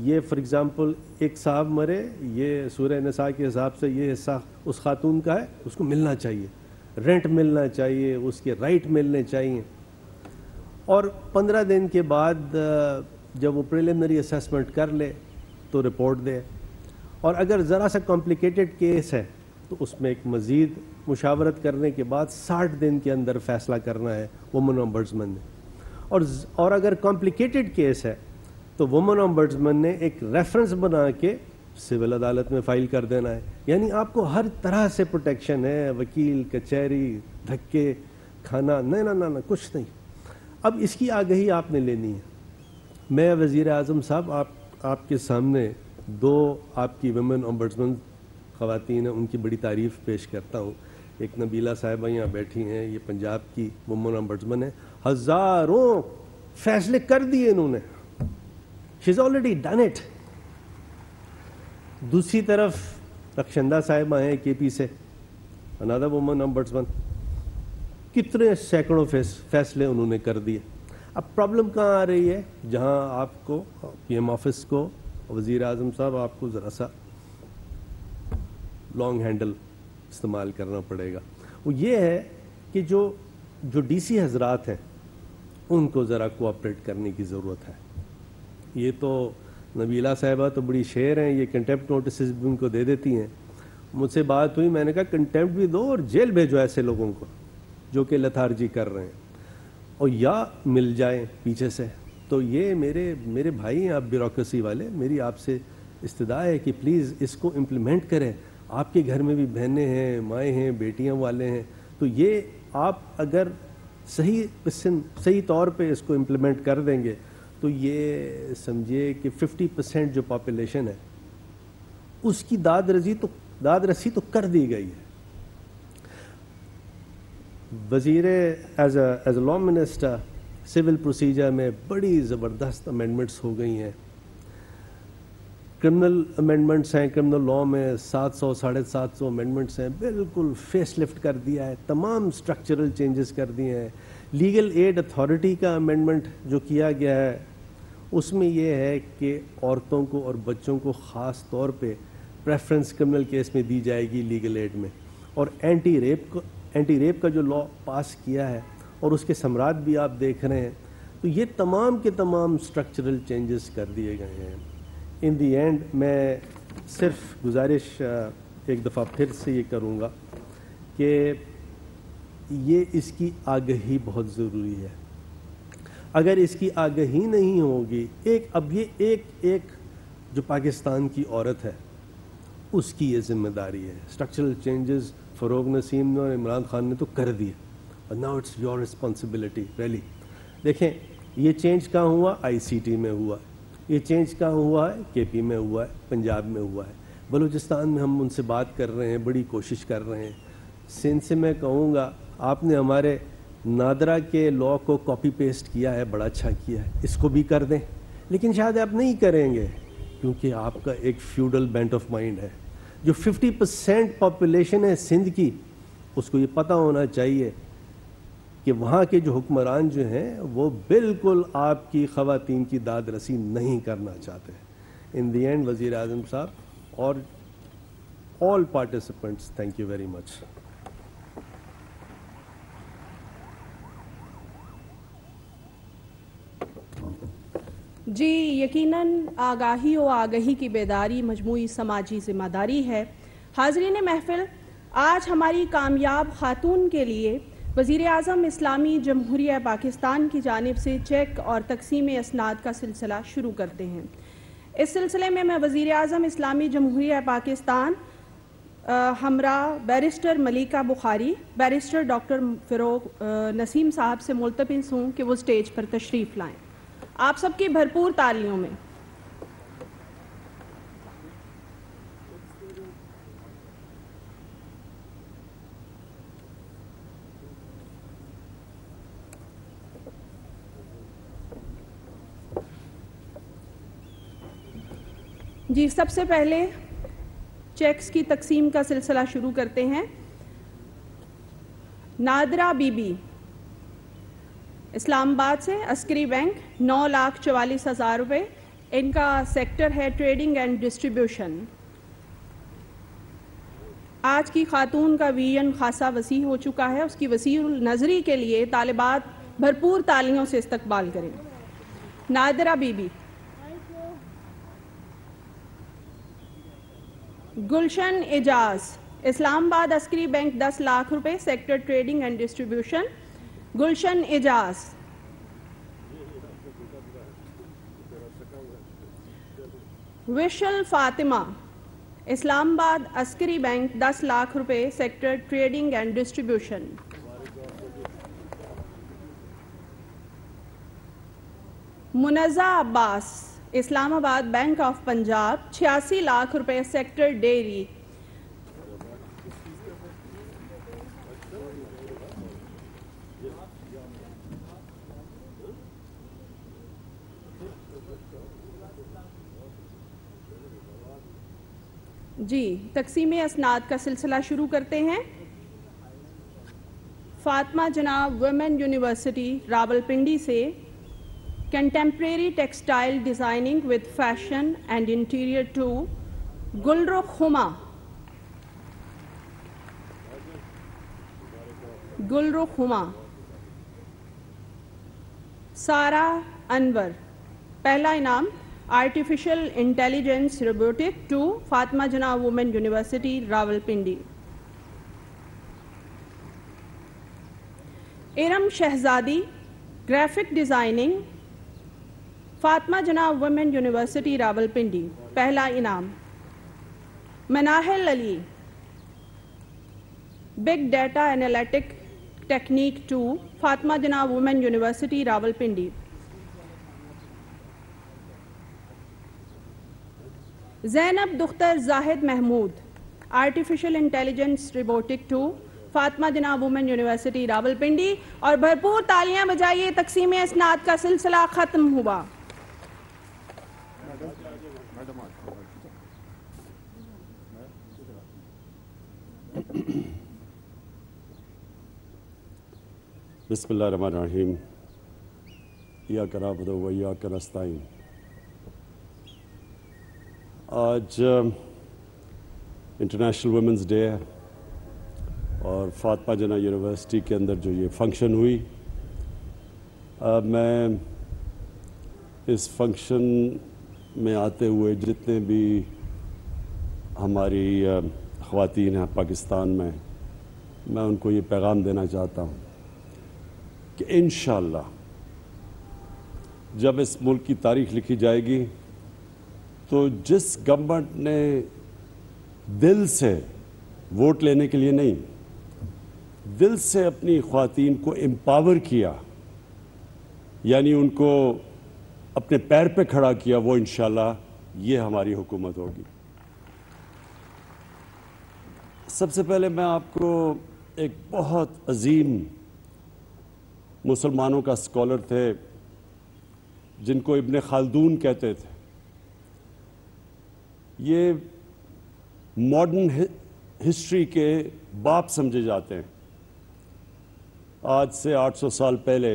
[SPEAKER 8] ये फॉर एग्ज़ाम्पल एक साहब मरे, ये सूर्य नसा के हिसाब से ये हिस्सा उस खातून का है, उसको मिलना चाहिए। रेंट मिलना चाहिए, उसके राइट मिलने चाहिए। और पंद्रह दिन के बाद जब वो प्रिलिमिनरी असेसमेंट कर ले तो रिपोर्ट दे। और अगर ज़रा सा कॉम्प्लिकेटेड केस है तो उसमें एक मज़ीद मुशावरत करने के बाद साठ दिन के अंदर फैसला करना है वुमन अम्बर्ड्समैन ने। और और अगर कॉम्प्लिकेटेड केस है तो वुमन अम्बर्ड्समैन ने एक रेफरेंस बना के सिविल अदालत में फ़ाइल कर देना है। यानी आपको हर तरह से प्रोटेक्शन है, वकील, कचहरी, धक्के, खाना नहीं ना ना ना, कुछ नहीं। अब इसकी आगही आपने लेनी है। मैं वज़ी अजम साहब, आप, आपके सामने दो आपकी वमेन अम्बड्समैन ख़वातीन हैं, उनकी बड़ी तारीफ़ पेश करता हूँ। एक नबीला साहिबा यहाँ बैठी हैं, ये पंजाब की वुमन अम्बड्समैन है। हज़ारों फैसले कर दिए इन्होंने। She is already done it दूसरी तरफ़ रक्षंदा साहिबा हैं के पी से अनादा वुमन अम्बड्समैन कितने सैकड़ों फैसले उन्होंने कर दिए। अब प्रॉब्लम कहाँ आ रही है? जहाँ आपको पीएम ऑफ़िस को वज़ी अजम साहब, आपको ज़रा सा लॉन्ग हैंडल इस्तेमाल करना पड़ेगा। वो ये है कि जो जो डीसी हजरात हैं, उनको ज़रा कोऑपरेट करने की ज़रूरत है। ये तो नबीला साहिबा तो बड़ी शेर हैं, ये कंटेम्प्ट नोटिस भी उनको दे देती हैं। मुझसे बात हुई, मैंने कहा कंटेम्प्ट भी दो और जेल भेजो ऐसे लोगों को। जो कि लथार्जी कर रहे हैं। और या मिल जाए पीछे से तो ये मेरे मेरे भाई हैं आप ब्यूरोक्रेसी वाले, मेरी आपसे इस्तदा है कि प्लीज़ इसको इम्प्लीमेंट करें। आपके घर में भी बहनें हैं, माएँ हैं, बेटियाँ वाले हैं तो ये आप अगर सही सही तौर पे इसको इम्प्लीमेंट कर देंगे तो ये समझिए कि 50 परसेंट जो पॉपुलेशन है, उसकी दाद रज़ी तो दाद रसी तो कर दी गई है। वज़ीर as as law minister civil procedure में बड़ी ज़बरदस्त अमेंडमेंट्स हो गई हैं। क्रिमिनल अमेंडमेंट्स हैं क्रिमिनल लॉ में 700 साढ़े सात सौ अमेंडमेंट्स हैं, बिल्कुल फेस लिफ्ट कर दिया है, तमाम स्ट्रक्चरल चेंजेस कर दिए हैं। लीगल एड अथॉरिटी का अमेंडमेंट जो किया गया है, उसमें यह है कि औरतों को और बच्चों को ख़ास तौर पे प्रेफरेंस क्रिमिनल केस में दी जाएगी लीगल एड में। और एंटी रेप एंटी रेप का जो लॉ पास किया है और उसके सम्राट भी आप देख रहे हैं तो ये तमाम के तमाम स्ट्रक्चरल चेंजेस कर दिए गए हैं। इन दी एंड मैं सिर्फ़ गुजारिश एक दफ़ा फिर से ये करूँगा कि ये इसकी आगही बहुत ज़रूरी है। अगर इसकी आगही नहीं होगी, एक, अब ये एक एक जो पाकिस्तान की औरत है, उसकी ये ज़िम्मेदारी है। स्ट्रक्चरल चेंजेस फ़रोग नसीम ने और इमरान खान ने तो कर दिए। Now it's your responsibility really देखें, ये चेंज कहाँ हुआ? आईसीटी में हुआ। है ये चेंज कहाँ हुआ है? केपी में हुआ है, पंजाब में हुआ है। बलूचिस्तान में हम उनसे बात कर रहे हैं, बड़ी कोशिश कर रहे हैं। सिंध से मैं कहूँगा, आपने हमारे नादरा के लॉ को कॉपी पेस्ट किया है, बड़ा अच्छा किया है। इसको भी कर दें। लेकिन शायद आप नहीं करेंगे, क्योंकि आपका एक फ्यूडल बेंट ऑफ़ माइंड है। जो 50 परसेंट पॉपुलेशन है सिंध की, उसको ये पता होना चाहिए कि वहाँ के जो हुक्मरान जो हैं, वो बिल्कुल आपकी ख़वातीन की दाद रसी नहीं करना चाहते इन दी एंड वज़ी अजम साहब और all participants thank you very much
[SPEAKER 1] जी, यकीनन आगाही व आगही की बेदारी मजमू समाजी ज़िम्मेदारी है। हाजरीन महफिल, आज हमारी कामयाब खातून के लिए वज़ी अजम इस्लामी जमहूरिया पाकिस्तान की जानब से चेक और तकसीम इसनाद का सिलसिला शुरू करते हैं। इस सिलसिले में मैं वज़ी अजम इस्लामी जमहूरिया पाकिस्तान हमरा barrister Maleeka Bokhari, barrister doctor Farogh Naseem साहब से मुलतमस हूँ कि वो स्टेज पर तशरीफ़ लाएँ। आप सबकी भरपूर तालियों में। जी, सबसे पहले चेक्स की तकसीम का सिलसिला शुरू करते हैं। नादरा बीबी, इस्लामाबाद से अस्करी बैंक नौ लाख चवालीस हज़ार रुपये इनका सेक्टर है ट्रेडिंग एंड डिस्ट्रीब्यूशन। आज की खातून का विजन खासा वसी हो चुका है। उसकी वसी नज़री के लिए तालिबात भरपूर तालियों से इस्तकबाल करें। नादरा बीबी। गुलशन एजाज। इस्लामाबाद अस्करी बैंक 10 लाख रुपए, sector trading and distribution. Gulshan Ejaz. Vishal Fatima Islamabad Askari bank 10 lakh रुपए sector trading and distribution Munaza Abbas, Islamabad bank of Punjab छियासी लाख रुपए सेक्टर डेयरी जी तकसीम असनाद का सिलसिला शुरू करते हैं। फातमा जनाब वुमेन यूनिवर्सिटी, रावलपिंडी से contemporary textile designing with fashion and interior to Gulrukh Huma Gulrukh Huma Sara Anwar, पहला इनाम artificial intelligence robotic to Fatima Jinnah women university Rawalpindi Iram Shahzadi graphic designing Fatima Jinnah women university Rawalpindi पहला इनाम। Manahil Ali. Big data analytic technique to Fatima Jinnah women university Rawalpindi Zainab Dukhtar Zahid Mahmood artificial intelligence robotic to Fatima Jinnah women university Rawalpindi और भरपूर तालियाँ बजाइए, तकसीम इसनाद का सिलसिला ख़त्म हुआ।
[SPEAKER 13] बिस्मिल्लाहिर्रहमानिर्रहीम या कराबद वैया करस्ताइन आज इंटरनेशनल वुमेंस डे है और फातमा जना यूनिवर्सिटी के अंदर जो ये फ़ंक्शन हुई। आ, मैं इस फ़ंक्शन में आते हुए जितने भी हमारी ख़वातीन हैं पाकिस्तान में मैं उनको ये पैगाम देना चाहता हूँ कि इन जब इस मुल्क की तारीख लिखी जाएगी तो जिस गवर्नमेंट ने दिल से वोट लेने के लिए नहीं, दिल से अपनी खातन को एम्पावर किया, यानी उनको अपने पैर पे खड़ा किया, वो इन ये हमारी हुकूमत होगी। सबसे पहले मैं आपको एक बहुत अजीम मुसलमानों का स्कॉलर थे, जिनको इब्ने खालदून कहते थे। ये मॉडर्न हिस्ट्री के बाप समझे जाते हैं। आज से 800 साल पहले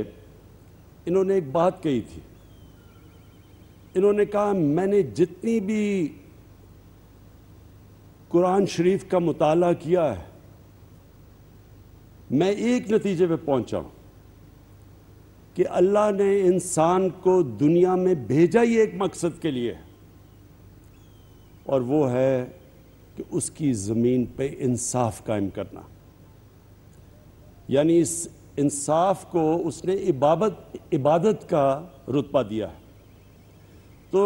[SPEAKER 13] इन्होंने एक बात कही थी। इन्होंने कहा, मैंने जितनी भी कुरान शरीफ का मुताला किया है, मैं एक नतीजे पे पहुँचा हूँ कि अल्लाह ने इंसान को दुनिया में भेजा ही एक मकसद के लिए और वो है कि उसकी ज़मीन पे इंसाफ कायम करना। यानी इस इंसाफ को उसने इबादत इबादत का रुतबा दिया है। तो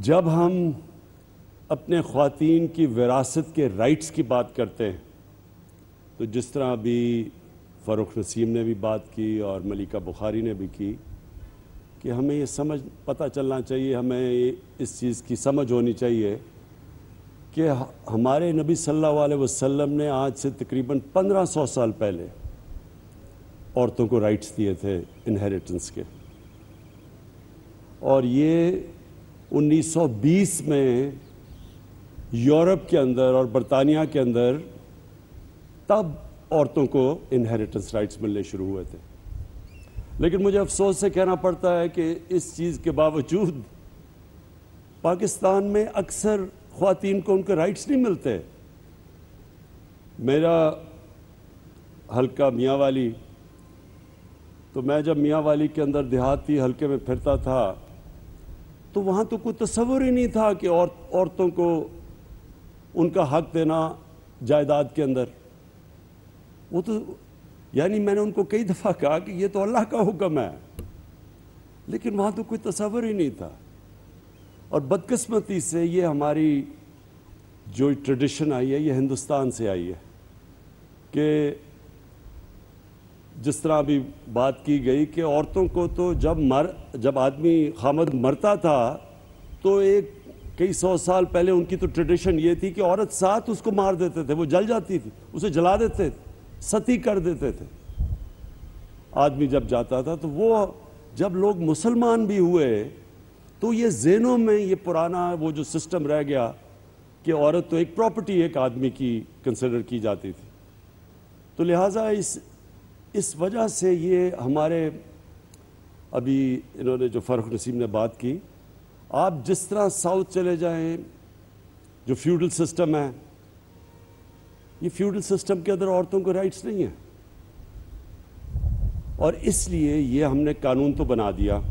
[SPEAKER 13] जब हम अपने ख़वातीन की विरासत के राइट्स की बात करते हैं तो जिस तरह अभी फ़ारुख नसीम ने भी बात की और मलिका बुखारी ने भी की कि हमें ये समझ, पता चलना चाहिए, हमें इस चीज़ की समझ होनी चाहिए कि हमारे नबी सल्लल्लाहु अलैहि वसल्लम ने आज से तकरीबन 1500 साल पहले औरतों को राइट्स दिए थे इनहेरिटेंस के। और ये 1920 में यूरोप के अंदर और बरतानिया के अंदर तब औरतों को इनहेरिटेंस राइट्स मिलने शुरू हुए थे। लेकिन मुझे अफसोस से कहना पड़ता है कि इस चीज़ के बावजूद पाकिस्तान में अक्सर खातन को उनके राइट्स नहीं मिलते। मेरा हल्का मियाँ वाली तो मैं जब मियाँ वाली के अंदर देहाती हल्के में फिरता था तो वहाँ तो कोई तस्वुर ही नहीं था कि औरत, औरतों को उनका हक देना जायदाद के अंदर। वो तो यानी मैंने उनको कई दफ़ा कहा कि ये तो अल्लाह का हुक्म है। लेकिन वहाँ तो कोई तस्वर ही नहीं था। और बदकस्मती से ये हमारी जो ट्रेडिशन आई है, ये हिंदुस्तान से आई है कि जिस तरह अभी बात की गई कि औरतों को तो जब मर, जब आदमी खामद मरता था तो एक कई सौ साल पहले उनकी तो ट्रेडिशन ये थी कि औरत साथ उसको मार देते थे, वो जल जाती थी, उसे जला देते थे। सती कर देते थे। आदमी जब जाता था तो वो, जब लोग मुसलमान भी हुए तो ये जेनों में ये पुराना वो जो सिस्टम रह गया कि औरत तो एक प्रॉपर्टी एक आदमी की कंसिडर की जाती थी। तो लिहाजा इस इस वजह से ये हमारे, अभी इन्होंने जो फ़र्क नसीम ने बात की, आप जिस तरह साउथ चले जाएँ, जो फ्यूडल सिस्टम है ये फ्यूडल सिस्टम के अंदर औरतों को राइट्स नहीं है। और इसलिए ये हमने कानून तो बना दिया,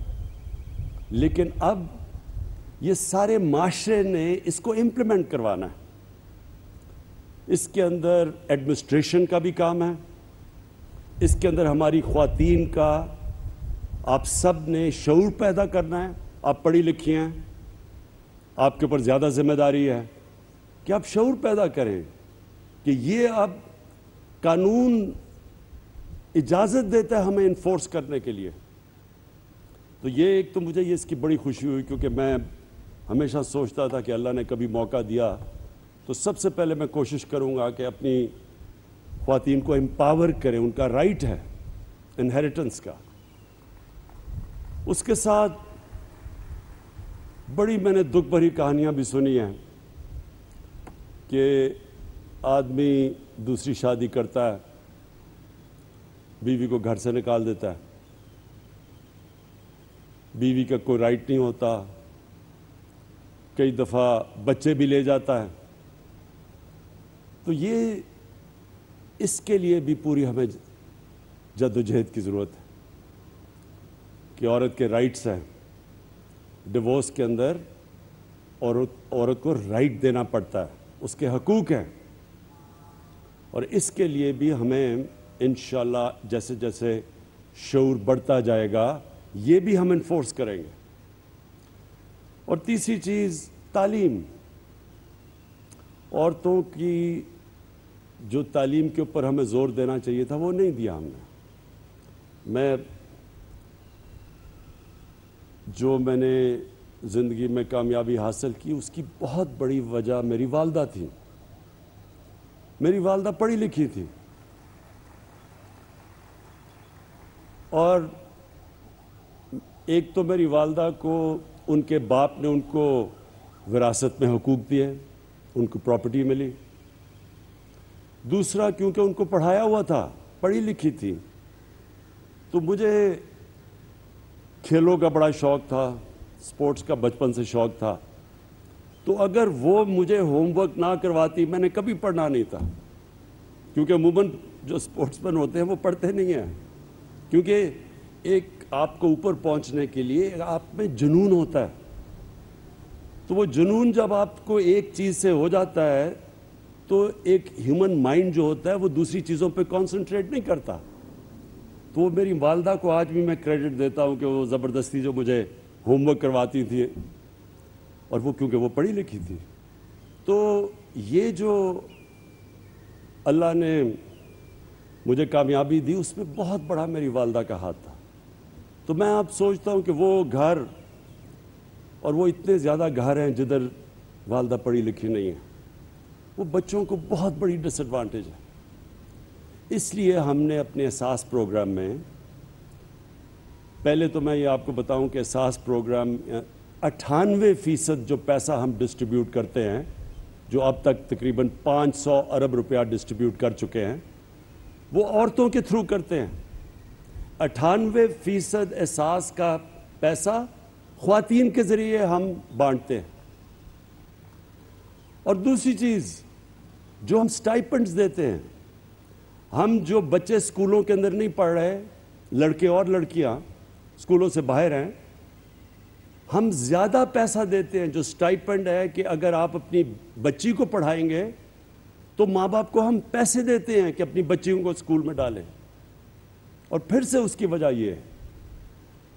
[SPEAKER 13] लेकिन अब ये सारे माशरे ने इसको इम्प्लीमेंट करवाना है। इसके अंदर एडमिनिस्ट्रेशन का भी काम है, इसके अंदर हमारी खातन का आप सबने शूर पैदा करना है, आप पढ़ी लिखी हैं, आपके ऊपर ज़्यादा ज़िम्मेदारी है, कि आप शूर पैदा करें। कि ये अब कानून इजाज़त देता है हमें इन्फोर्स करने के लिए। तो ये एक तो मुझे ये इसकी बड़ी खुशी हुई क्योंकि मैं हमेशा सोचता था कि अल्लाह ने कभी मौका दिया। तो सबसे पहले मैं कोशिश करूँगा कि अपनी खातन को एम्पावर करें, उनका राइट है इनहेरिटेंस का। उसके साथ बड़ी मैंने दुख भरी कहानियाँ भी सुनी हैं कि आदमी दूसरी शादी करता है, बीवी को घर से निकाल देता है। बीवी का कोई राइट नहीं होता। कई दफ़ा बच्चे भी ले जाता है। तो ये इसके लिए भी पूरी हमें जदोजहद की ज़रूरत है कि औरत के राइट्स हैं। डिवोर्स के अंदर औरत औरत को राइट देना पड़ता है। उसके हकूक़ हैं। और इसके लिए भी हमें इन जैसे जैसे शूर बढ़ता जाएगा, ये भी हम इन्फोर्स करेंगे। और तीसरी चीज़, तालीम। औरतों की जो तालीम के ऊपर हमें ज़ोर देना चाहिए था, वो नहीं दिया हमने। मैं जो मैंने ज़िंदगी में कामयाबी हासिल की, उसकी बहुत बड़ी वजह मेरी वालदा थी। मेरी वालदा पढ़ी लिखी थी। और एक तो मेरी वालदा को उनके बाप ने उनको विरासत में हकूक दिए, उनको प्रॉपर्टी मिली। दूसरा, क्योंकि उनको पढ़ाया हुआ था, पढ़ी लिखी थी तो मुझे खेलों का बड़ा शौक था, स्पोर्ट्स का बचपन से शौक था। तो अगर वो मुझे होमवर्क ना करवाती, मैंने कभी पढ़ना नहीं था। क्योंकि अमूमन जो स्पोर्ट्समैन होते हैं, वो पढ़ते नहीं हैं। क्योंकि एक आपको ऊपर पहुँचने के लिए आप में जुनून होता है। तो वो जुनून जब आपको एक चीज़ से हो जाता है तो एक ह्यूमन माइंड जो होता है, वो दूसरी चीज़ों पे कंसंट्रेट नहीं करता। तो वो मेरी वालदा को आज भी मैं क्रेडिट देता हूँ कि वो ज़बरदस्ती जो मुझे होमवर्क करवाती थी और वो क्योंकि वो पढ़ी लिखी थी। तो ये जो अल्लाह ने मुझे कामयाबी दी, उसमें बहुत बड़ा मेरी वालदा का हाथ था। तो मैं आप सोचता हूँ कि वो घर और वो इतने ज़्यादा घर हैं जिधर वालदा पढ़ी लिखी नहीं है। वो बच्चों को बहुत बड़ी डिसएडवांटेज है। इसलिए हमने अपने एहसास प्रोग्राम में, पहले तो मैं ये आपको बताऊँ कि एहसास प्रोग्राम अट्ठानवे फ़ीसद जो पैसा हम डिस्ट्रीब्यूट करते हैं, जो अब तक तकरीबन 500 अरब रुपया डिस्ट्रीब्यूट कर चुके हैं, वो औरतों के थ्रू करते हैं। अट्ठानवे फ़ीसद एहसास का पैसा खातन के ज़रिए हम बांटते हैं। और दूसरी चीज़, जो हम स्टाइपेंट्स देते हैं, हम जो बच्चे स्कूलों के अंदर नहीं पढ़ रहे, लड़के और लड़कियाँ स्कूलों से बाहर हैं हम ज़्यादा पैसा देते हैं, जो स्टाइपेंड है कि अगर आप अपनी बच्ची को पढ़ाएँगे तो माँ बाप को हम पैसे देते हैं कि अपनी बच्चियों को स्कूल में डालें। और फिर से उसकी वजह यह है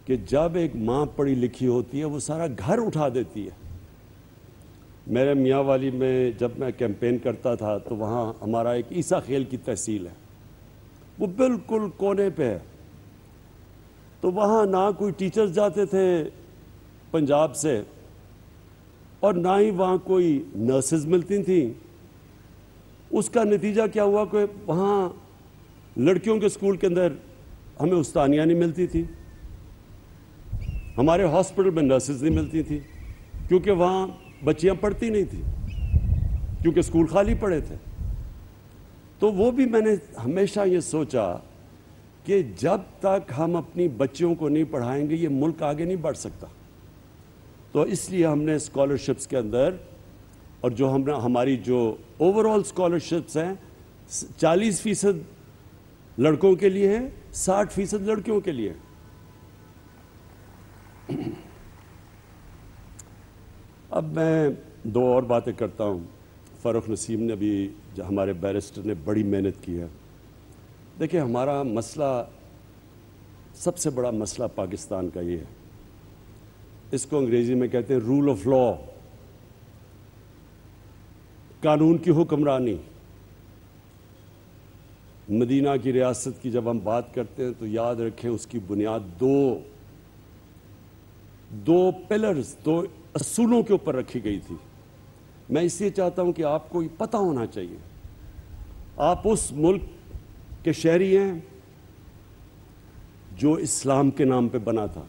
[SPEAKER 13] कि जब एक माँ पढ़ी लिखी होती है, वो सारा घर उठा देती है। मेरे मियाँ वाली में जब मैं कैंपेन करता था तो वहाँ हमारा एक ईसा खेल की तहसील है। वो बिल्कुल कोने पे है। तो वहाँ ना कोई टीचर्स जाते थे पंजाब से। और ना ही वहाँ कोई नर्सेज मिलती थी। उसका नतीजा क्या हुआ कि वहाँ लड़कियों के स्कूल के अंदर हमें उस्तानियाँ नहीं मिलती थी। हमारे हॉस्पिटल में नर्सेज नहीं मिलती थी, क्योंकि वहाँ बच्चियाँ पढ़ती नहीं थी, क्योंकि स्कूल खाली पड़े थे। तो वो भी मैंने हमेशा ये सोचा कि जब तक हम अपनी बच्चियों को नहीं पढ़ाएँगे, ये मुल्क आगे नहीं बढ़ सकता। तो इसलिए हमने स्कॉलरशिप्स के अंदर और जो हम हमारी जो ओवरऑल स्कॉलरशिप्स हैं चालीस फ़ीसद लड़कों के लिए हैं, साठ फ़ीसद लड़कियों के लिए अब मैं दो और बातें करता हूँ। फ़ारूक नसीम ने भी हमारे बैरिस्टर ने बड़ी मेहनत की है। देखिए, हमारा मसला, सबसे बड़ा मसला पाकिस्तान का ये है। इसको अंग्रेज़ी में कहते हैं रूल ऑफ़ लॉ कानून की हुक्मरानी. मदीना की रियासत की जब हम बात करते हैं तो याद रखें उसकी बुनियाद दो. दो पिलर्स दो असूलों के ऊपर रखी गई थी. मैं इसलिए चाहता हूँ कि आपको ये पता होना चाहिए. आप उस मुल्क के शहरी हैं जो इस्लाम के नाम पे बना था.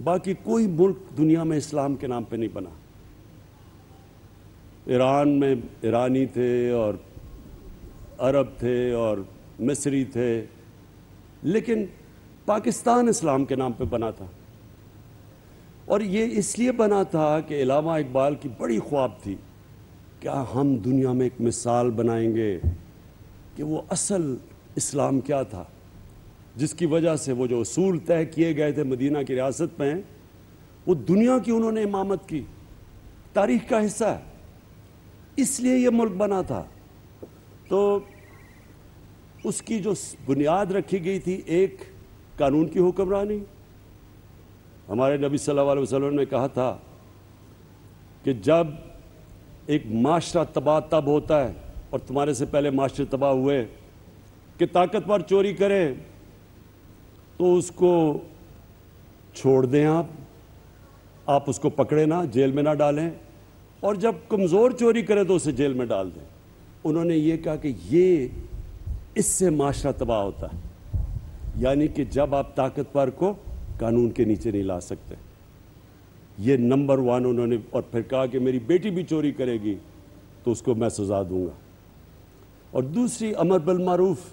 [SPEAKER 13] बाकी कोई मुल्क दुनिया में इस्लाम के नाम पे नहीं बना। ईरान में ईरानी थे और अरब थे और मिस्री थे, लेकिन पाकिस्तान इस्लाम के नाम पे बना था। और ये इसलिए बना था कि इलामा इकबाल की बड़ी ख्वाब थी क्या हम दुनिया में एक मिसाल बनाएँगे कि वो असल इस्लाम क्या था। जिसकी वजह से वो जो असूल तय किए गए थे मदीना की रियासत में, वो दुनिया की उन्होंने इमामत की। तारीख का हिस्सा है। इसलिए ये मुल्क बना था। तो उसकी जो बुनियाद रखी गई थी, एक कानून की हुक्मरानी। हमारे नबी सल्लल्लाहु अलैहि वसल्लम ने कहा था कि जब एक माशरा तबाह तब होता है और तुम्हारे से पहले माशरे तबाह हुए, कि ताकतवर चोरी करें तो उसको छोड़ दें आप। आप उसको पकड़े ना, जेल में ना डालें। और जब कमज़ोर चोरी करें तो उसे जेल में डाल दें। उन्होंने ये कहा कि ये, इससे माशरा तबाह होता है। यानी कि जब आप ताकतवर को कानून के नीचे नहीं ला सकते। ये नंबर वन उन्होंने, और फिर कहा कि मेरी बेटी भी चोरी करेगी तो उसको मैं सजा दूँगा। और दूसरी, अमर बिल मारूफ।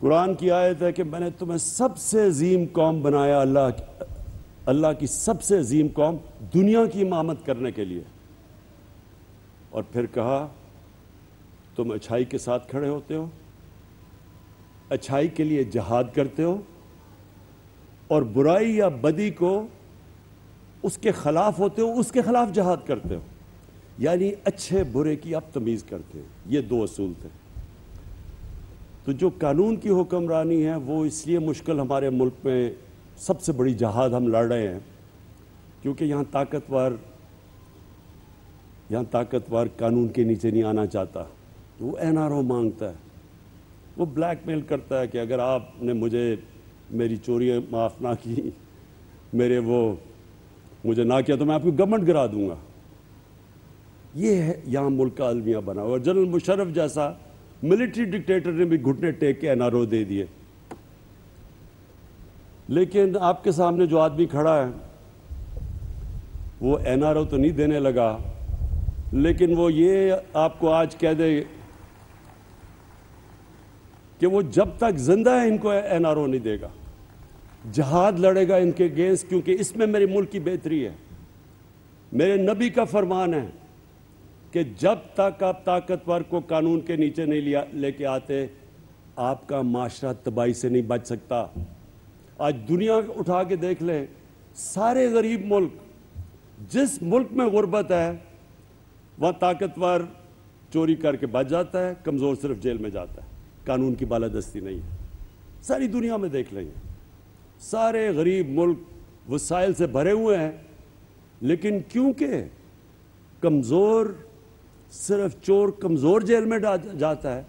[SPEAKER 13] कुरान की आयत है कि मैंने तुम्हें सबसे अजीम कौम बनाया अल्लाह अल्लाह की सबसे अजीम कौम दुनिया की इमामत करने के लिए। और फिर कहा, तुम अच्छाई के साथ खड़े होते हो, अच्छाई के लिए जहाद करते हो, और बुराई या बदी को उसके खिलाफ होते हो, उसके खिलाफ जहाद करते हो। यानी अच्छे बुरे की आप तमीज़ करते हो। ये दो असूल थे। तो जो कानून की हुक्मरानी है, वो इसलिए मुश्किल हमारे मुल्क में सबसे बड़ी जहाद हम लड़ रहे हैं, क्योंकि यहाँ ताकतवर यहाँ ताकतवर कानून के नीचे नहीं आना चाहता। तो वो एन आर ओ माँगता है। वो ब्लैकमेल करता है कि अगर आपने मुझे मेरी चोरी माफ़ ना की, मेरे वो, मुझे ना किया तो मैं आपको गवर्नमेंट गिरा दूँगा। ये है यहाँ मुल्क का अलमिया बना और जनरल मुशर्रफ जैसा मिलिट्री डिक्टेटर ने भी घुटने टेक के एनआरओ दे दिए। लेकिन आपके सामने जो आदमी खड़ा है, वो एनआरओ तो नहीं देने लगा, लेकिन वो ये आपको आज कह दे कि वो जब तक ज़िंदा है, इनको एनआरओ नहीं देगा। जहाद लड़ेगा इनके अगेंस्ट क्योंकि इसमें मेरे मुल्क की बेहतरी है। मेरे नबी का फरमान है कि जब तक आप ताकतवर को कानून के नीचे नहीं लिया, लेके आते, आपका माशरा तबाही से नहीं बच सकता। आज दुनिया उठा के देख लें, सारे गरीब मुल्क, जिस मुल्क में गुर्बत है, वह ताकतवर चोरी करके बच जाता है, कमज़ोर सिर्फ़ जेल में जाता है। कानून की बालादस्ती नहीं है। सारी दुनिया में देख लेंगे सारे गरीब मुल्क वसाइल से भरे हुए हैं, लेकिन क्योंकि कमज़ोर सिर्फ़ चोर कमज़ोर जेल में जाता है,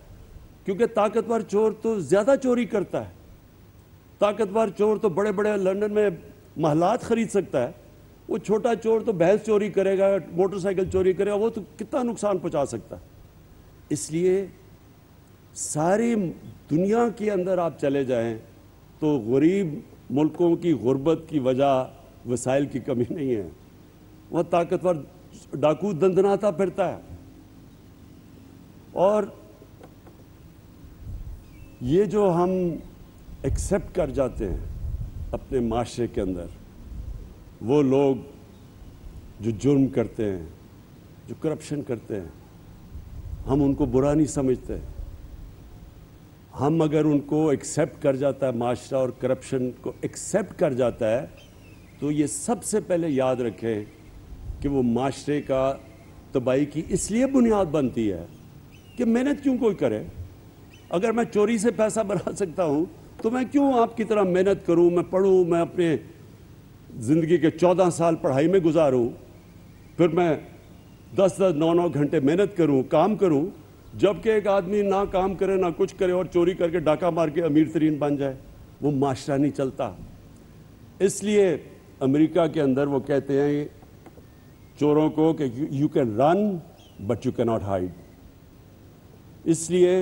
[SPEAKER 13] क्योंकि ताकतवर चोर तो ज़्यादा चोरी करता है। ताकतवर चोर तो बड़े बड़े लंदन में महलात खरीद सकता है। वो छोटा चोर तो भैंस चोरी करेगा, मोटरसाइकिल चोरी करेगा, वो तो कितना नुकसान पहुँचा सकता है। इसलिए सारी दुनिया के अंदर आप चले जाएँ तो गरीब मुल्कों की गुर्बत की वजह वसाइल की कमी नहीं है। वह ताकतवर डाकू दंदनाता फिरता है। और ये जो हम एक्सेप्ट कर जाते हैं अपने माशरे के अंदर, वो लोग जो जुर्म करते हैं, जो करप्शन करते हैं, हम उनको बुरा नहीं समझते। हम अगर उनको एक्सेप्ट कर जाता है माशरा और करप्शन को एक्सेप्ट कर जाता है तो ये सबसे पहले याद रखें कि वो माशरे का तबाही की इसलिए बुनियाद बनती है कि मेहनत क्यों कोई करे? अगर मैं चोरी से पैसा बना सकता हूँ तो मैं क्यों आपकी तरह मेहनत करूँ, मैं पढ़ूं, मैं अपने ज़िंदगी के चौदह साल पढ़ाई में गुजारूं, फिर मैं दस दस, नौ नौ घंटे मेहनत करूँ, काम करूँ, जबकि एक आदमी ना काम करे, ना कुछ करे और चोरी करके डाका मार के अमीर तरीन बन जाए, वो माशरा नहीं चलता। इसलिए अमेरिका के अंदर वो कहते हैं, चोरों को कि you can run but you can not hide इसलिए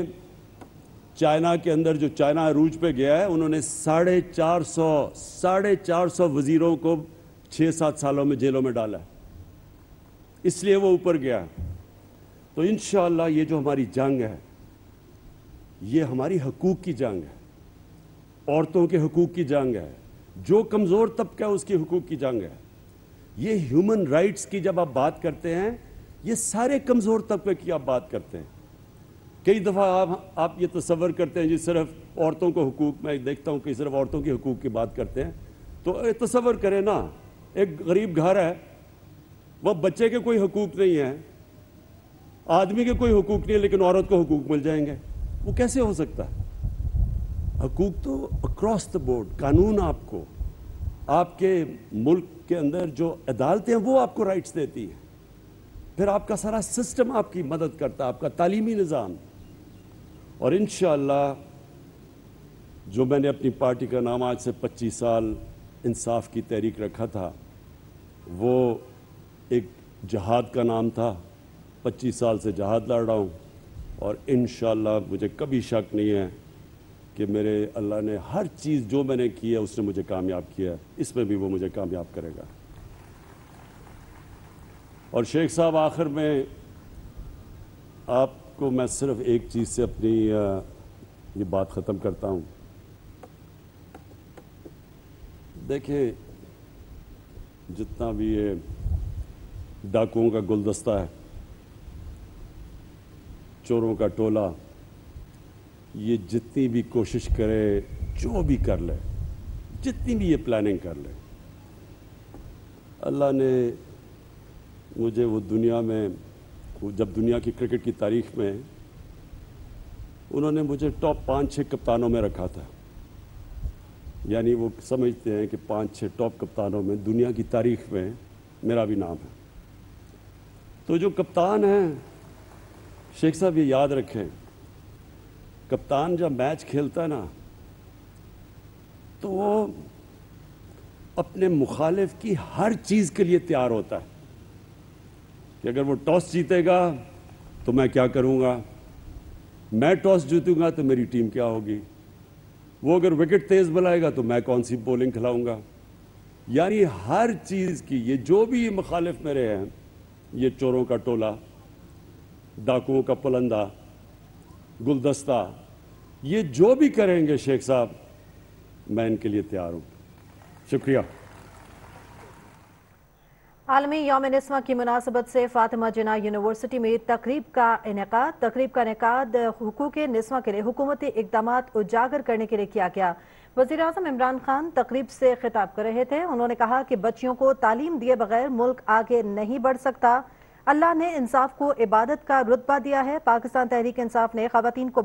[SPEAKER 13] चाइना के अंदर जो चाइना अरूज पे गया है, उन्होंने साढ़े चार सौ, साढ़े चार सौ वजीरों को छः सात सालों में जेलों में डाला है। इसलिए वो ऊपर गया तो इन ये जो हमारी जंग है, ये हमारी हकूक़ की जंग है। औरतों के हकूक़ की जंग है। जो कमज़ोर तबका है, उसकी हकूक़ की जंग है। ये ह्यूमन राइट्स की जब आप बात करते हैं, ये सारे कमज़ोर तबके की आप बात करते हैं। कई दफ़ा आप आप ये तस्वर करते हैं जी सिर्फ़ औरतों को हकूक़, मैं देखता हूँ कि सिर्फ़ औरतों के हकूक़ की बात करते हैं तो तस्वर करें ना। एक गरीब घर है, वह बच्चे के कोई हकूक़ नहीं है, आदमी के कोई हकूक़ नहीं है, लेकिन औरत को हकूक़ मिल जाएँगे। वो कैसे हो सकता है? हकूक़ तो अक्रॉस द बोर्ड कानून आपको, आपके मुल्क के अंदर जो अदालतें हैं, वो आपको राइट्स देती हैं। फिर आपका सारा सिस्टम आपकी मदद करता है, आपका तालीमी निज़ाम। और इन जो मैंने अपनी पार्टी का नाम आज से 25 साल इंसाफ की तहरीक रखा था, वो एक जहाद का नाम था। 25 साल से जहाद लड़ रहा हूँ और इन मुझे कभी शक नहीं है कि मेरे अल्लाह ने हर चीज़ जो मैंने की है, उसने मुझे कामयाब किया है। इसमें भी वो मुझे कामयाब करेगा। और शेख साहब, आखिर में आपको मैं सिर्फ़ एक चीज़ से अपनी ये बात ख़त्म करता हूँ। देखिए, जितना भी ये डाकुओं का गुलदस्ता है, चोरों का टोला, ये जितनी भी कोशिश करे, जो भी कर ले, जितनी भी ये प्लानिंग कर ले, अल्लाह ने मुझे वो दुनिया में वो जब दुनिया की क्रिकेट की तारीख में उन्होंने मुझे टॉप पाँच छः कप्तानों में रखा था। यानी वो समझते हैं कि पाँच छः टॉप कप्तानों में दुनिया की तारीख में मेरा भी नाम है। तो जो कप्तान हैं, शेख साहब, ये याद रखें, कप्तान जब मैच खेलता है ना तो वो अपने मुखालिफ की हर चीज़ के लिए तैयार होता है। कि अगर वो टॉस जीतेगा तो मैं क्या करूँगा? मैं टॉस जीतूँगा तो मेरी टीम क्या होगी? वो अगर विकेट तेज बनाएगा तो मैं कौन सी बॉलिंग खिलाऊँगा? यानी हर चीज़ की, ये जो भी ये मुखालिफ मेरे हैं, ये चोरों का टोला, डाकुओं का पुलंदा, गुलदस्ता, ये जो भी करेंगे शेख साहब, मैं इनके लिए तैयार हूँ। शुक्रिया।
[SPEAKER 14] आलमी योम नस्वा की मुनासबत से फातिमा जना यूनिवर्सिटी में तकरीब का इनका तकरीब का इनका हकूक नस्वा के लिए हुकूमती इकदाम उजागर करने के लिए किया गया। वज़ीर अजम इमरान खान तकरीब से खिताब कर रहे थे। उन्होंने कहा कि बच्चियों को तालीम दिए बगैर मुल्क आगे नहीं बढ़ सकता। अल्लाह ने इंसाफ को इबादत का रुतबा दिया है। पाकिस्तान तहरीक इंसाफ ने खातन को